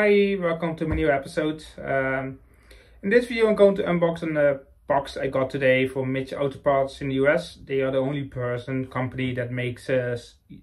Hi, welcome to my new episode. Um, in this video I'm going to unbox a box I got today from Mitch Auto Parts in the US. They are the only person, company that makes uh,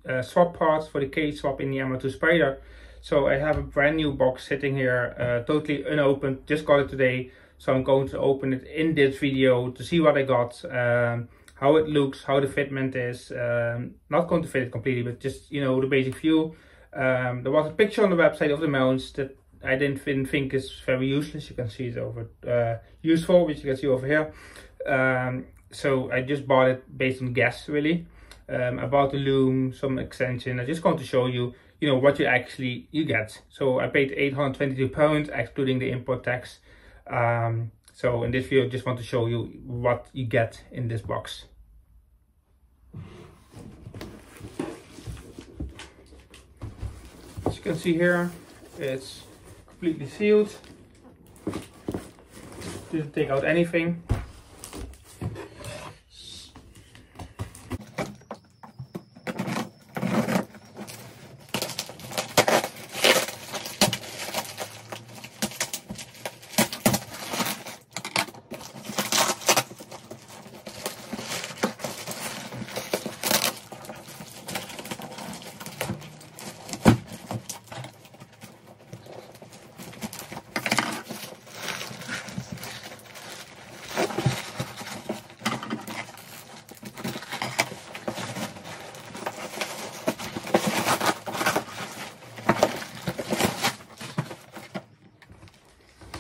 uh, swap parts for the K-swap in the MR2 Spyder. So I have a brand new box sitting here, uh, totally unopened, just got it today. So I'm going to open it in this video to see what I got, um, how it looks, how the fitment is. Um, not going to fit it completely, but just, you know, the basic view. Um, there was a picture on the website of the mounts that I didn't think is very useless. You can see it over uh, useful, which you can see over here. Um, so I just bought it based on guess, really. Um, I bought the loom, some extension. I just want to show you, you know, what you actually you get. So I paid 822 pounds, excluding the import tax. Um, so in this video, I just want to show you what you get in this box. As you can see here, it's completely sealed. Didn't take out anything.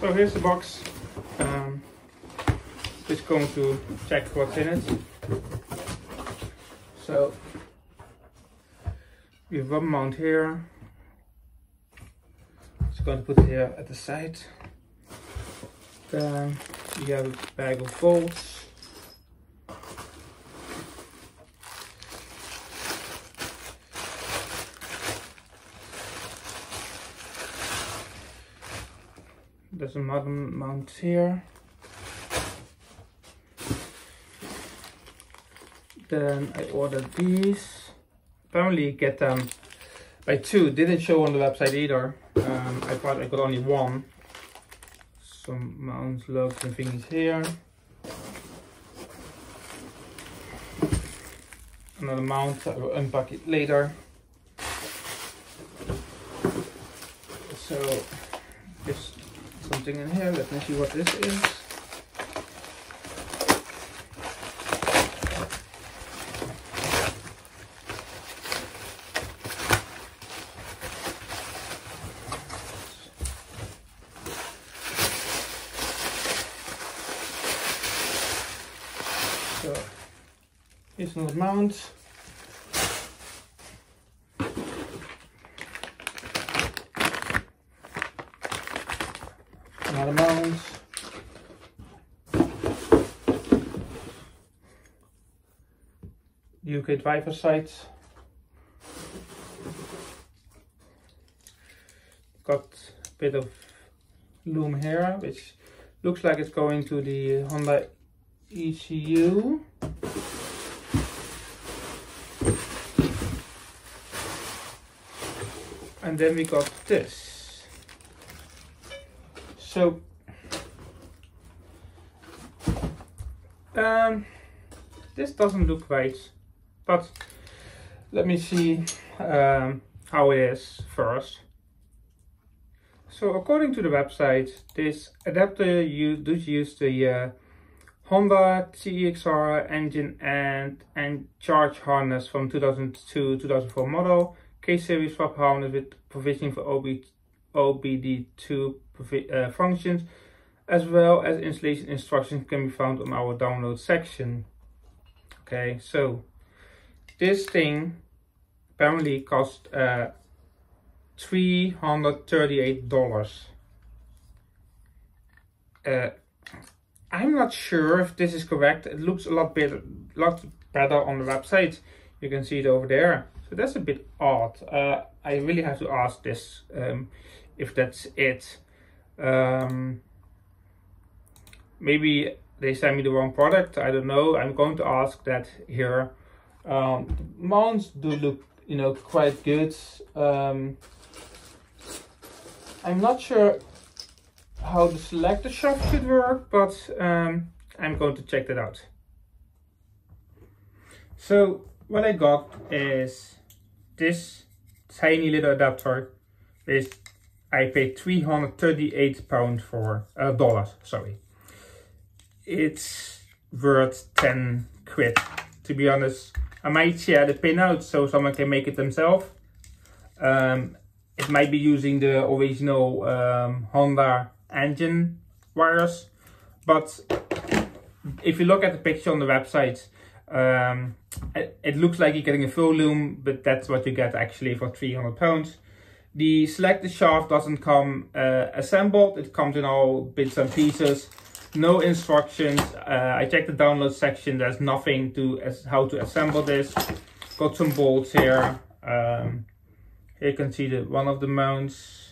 So here's the box. Um, just going to check what's in it. So we have one mount here. Just going to put it here at the side. Then we have a bag of bolts. There's another mount here. Then I ordered these. Apparently get them by two. Didn't show on the website either. Um, I thought I got only one. Some mounts, lugs and things here. Another mount, I will unpack it later. So just something in here. Let me see what this is. So, here's another mount. Another mount. UK driver. Got a bit of loom here, which looks like it's going to the Honda ECU. And then we got this. So, um, this doesn't look right, but let me see um, how it is first. So according to the website, this adapter you does use the uh, Honda CXR engine and and charge harness from 2002-2004 model, K-series swap harness with provision for OB, OBD2 uh, functions, as well as installation instructions can be found on our download section. Okay, so this thing apparently cost uh, $338. Uh, I'm not sure if this is correct. It looks a lot better, lot better on the website. You can see it over there. So that's a bit odd. Uh, I really have to ask this um, if that's it. Um, maybe they sent me the wrong product. I don't know. I'm going to ask that here. Um, the mounts do look, you know, quite good. Um, I'm not sure how the selector shaft should work, but um, I'm going to check that out. So what I got is this tiny little adapter I paid 338 pounds for, uh, dollars, sorry. It's worth 10 quid, to be honest. I might share the pin out so someone can make it themselves. Um, it might be using the original um, Honda engine wires, but if you look at the picture on the website, um, it, it, looks like you're getting a full loom, but that's what you get actually for 300 pounds. The selected shaft doesn't come uh, assembled, it comes in all bits and pieces. No instructions. Uh, I checked the download section, there's nothing to as how to assemble this. Got some bolts here. Um, here you can see that one of the mounts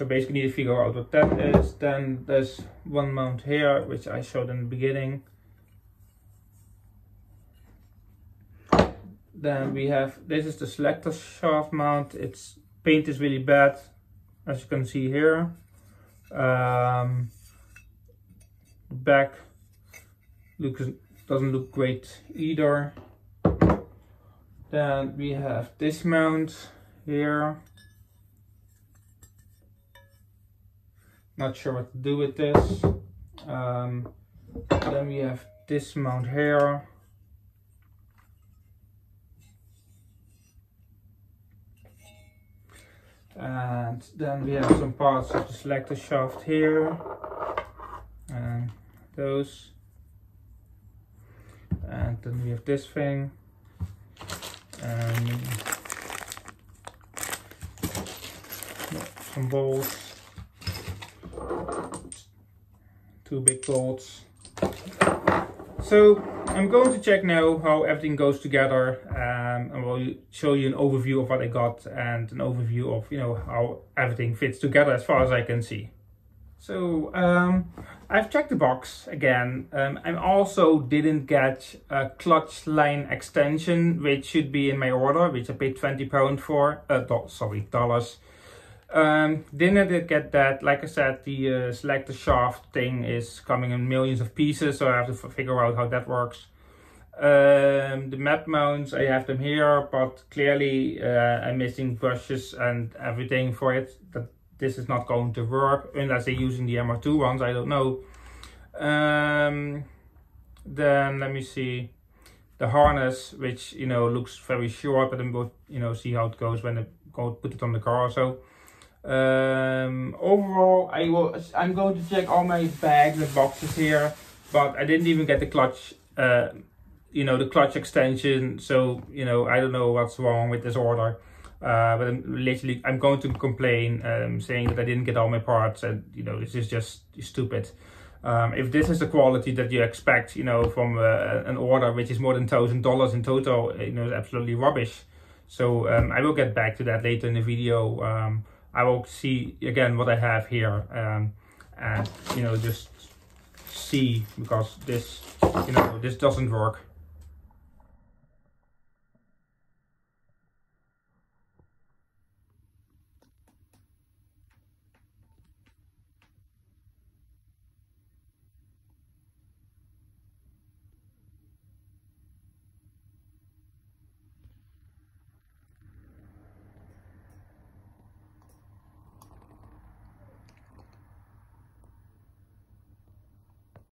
So basically need to figure out what that is. Then there's one mount here, which I showed in the beginning. Then we have, this is the selector shaft mount. Its paint is really bad, as you can see here. Um, back looks doesn't look great either. Then we have this mount here. Not sure what to do with this. Um, then we have this mount here. And then we have some parts of the selector shaft here. And those. And then we have this thing. And some bolts. two big bolts. So I'm going to check now how everything goes together um, and we'll show you an overview of what I got and an overview of you know how everything fits together as far as I can see. So um, I've checked the box again. Um, I also didn't get a clutch line extension which should be in my order which I paid 20 pounds for, uh, sorry dollars. Um, didn't get that. Like I said, the uh, selector shaft thing is coming in millions of pieces, so I have to figure out how that works. Um, the map mounts, I have them here, but clearly uh, I'm missing brushes and everything for it. That this is not going to work unless they're using the MR2 ones, I don't know. Um, then let me see the harness, which you know looks very short, but I'm going you know see how it goes when I go put it on the car. So um, overall, I will. I'm going to check all my bags and boxes here, but I didn't even get the clutch. Uh, you know the clutch extension. So you know I don't know what's wrong with this order. Uh, but I'm literally I'm going to complain, um, saying that I didn't get all my parts, and you know this is just stupid. Um, if this is the quality that you expect, you know, from uh, an order which is more than thousand dollars in total, you know, it's absolutely rubbish. So um, I will get back to that later in the video. Um, I will see again what I have here um, and you know just see because this you know this doesn't work